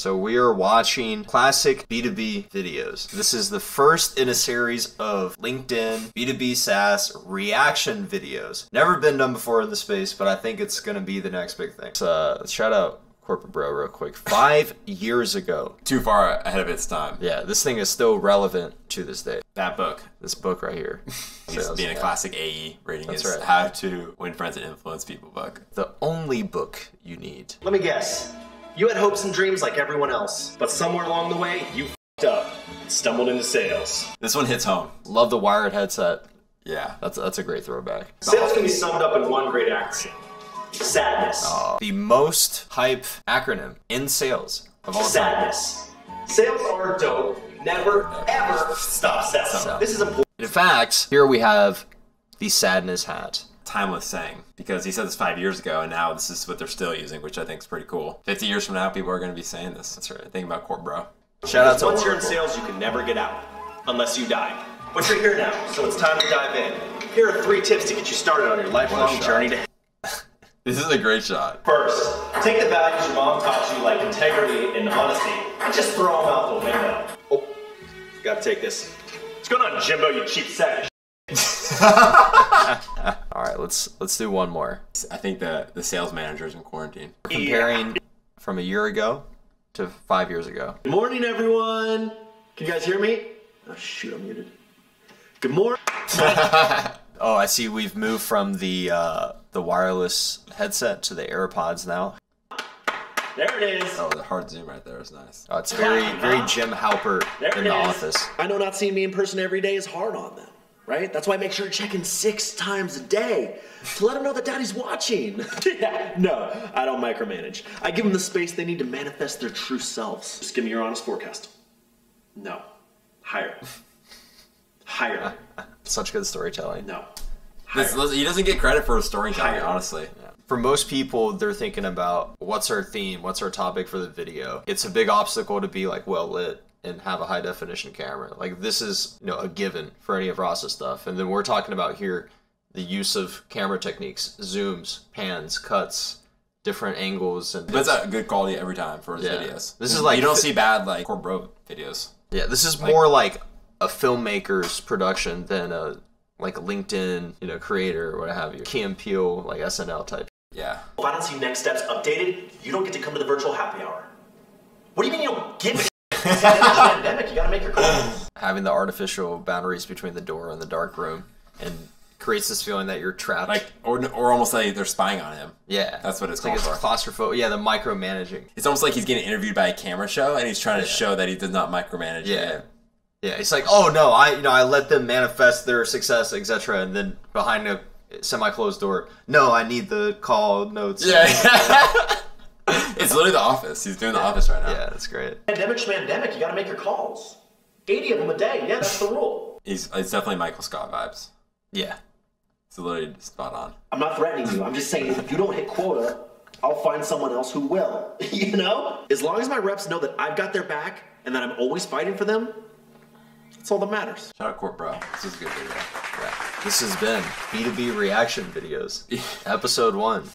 So we are watching classic B2B videos. This is the first in a series of LinkedIn B2B SaaS reaction videos. Never been done before in the space, but I think it's going to be the next big thing. So, uh, shout out Corporate Bro real quick. Five years ago. Too far ahead of its time. Yeah, this thing is still relevant to this day. That book. This book right here. He's Sales, being a yeah. classic AE rating That's is right. How to Win Friends and Influence People book. The only book you need. Let me guess. You had hopes and dreams like everyone else, but somewhere along the way, you fed up and stumbled into sales. This one hits home. Love the wired headset. Yeah. That's that's a great throwback. Sales can be summed up in one great accent sadness. Oh. The most hype acronym in sales of all time. Sadness. Sales are dope. Never, ever stop selling. Selling. This is important. In fact, here we have the sadness hat. Timeless saying because he said this five years ago, and now this is what they're still using, which I think is pretty cool. Fifty years from now, people are going to be saying this. That's right. Think about Corp Bro. Shout out to Once you're in sales, you can never get out unless you die. But you're here now, so it's time to dive in. Here are three tips to get you started on your lifelong journey to This is a great shot. First, take the values your mom taught you, like integrity and honesty, and just throw them out the window. Oh, gotta take this. What's going on, Jimbo, you cheap sack of All right, let's let's do one more. I think the the sales manager's in quarantine. Comparing from a year ago to five years ago. Good morning, everyone. Can you guys hear me? Oh, shoot, I'm muted. Good morning. Oh, I see. We've moved from the uh, the wireless headset to the AirPods now. There it is. Oh, the hard zoom right there is nice. Oh, it's very very Jim Halpert There in the is. office. I know not seeing me in person every day is hard on them, right? That's why I make sure to check in six times a day to let them know that daddy's watching. yeah, no, I don't micromanage. I give them the space they need to manifest their true selves. Just give me your honest forecast. No. Higher. Higher. Such good storytelling. No. This, he doesn't get credit for his storytelling, Higher. honestly. For most people, they're thinking about what's our theme, what's our topic for the video. It's a big obstacle to be like well lit and have a high definition camera. Like this is you know a given for any of Ross's stuff. And then we're talking about here the use of camera techniques, zooms, pans, cuts, different angles, and But it's a good quality every time for his Yeah. videos. This is like- you don't see bad like Corp Bro videos. yeah, this is more like a filmmaker's production than a like a LinkedIn you know creator or what have you. Key and Peele like SNL type. Yeah. If I don't see next steps updated, you don't get to come to the virtual happy hour. What do you mean you don't give a shit? It's the pandemic, you gotta make your calls. having the artificial boundaries between the door and the dark room and creates this feeling that you're trapped. Like or or almost like they're spying on him. yeah, That's what it's like called it's for. claustrophobic. Yeah, the micromanaging. It's almost like he's getting interviewed by a camera show and he's trying to show that he does not micromanage. Yeah. it. Yeah, it's like, oh no, I you know I let them manifest their success, etc. And then behind a semi-closed door, no, I need the call notes. Yeah. it's literally the office. He's doing the office right now. yeah, that's great. Pandemic's pandemic, you gotta make your calls. 80 of them a day, yeah, that's the rule. He's it's definitely Michael Scott vibes. Yeah, It's literally spot on. I'm not threatening you, I'm just saying if you don't hit quota, I'll find someone else who will. you know? As long as my reps know that I've got their back and that I'm always fighting for them, that's all that matters. Shout out Corp Bro. This is a good video. yeah. This has been B2B reaction videos, episode one.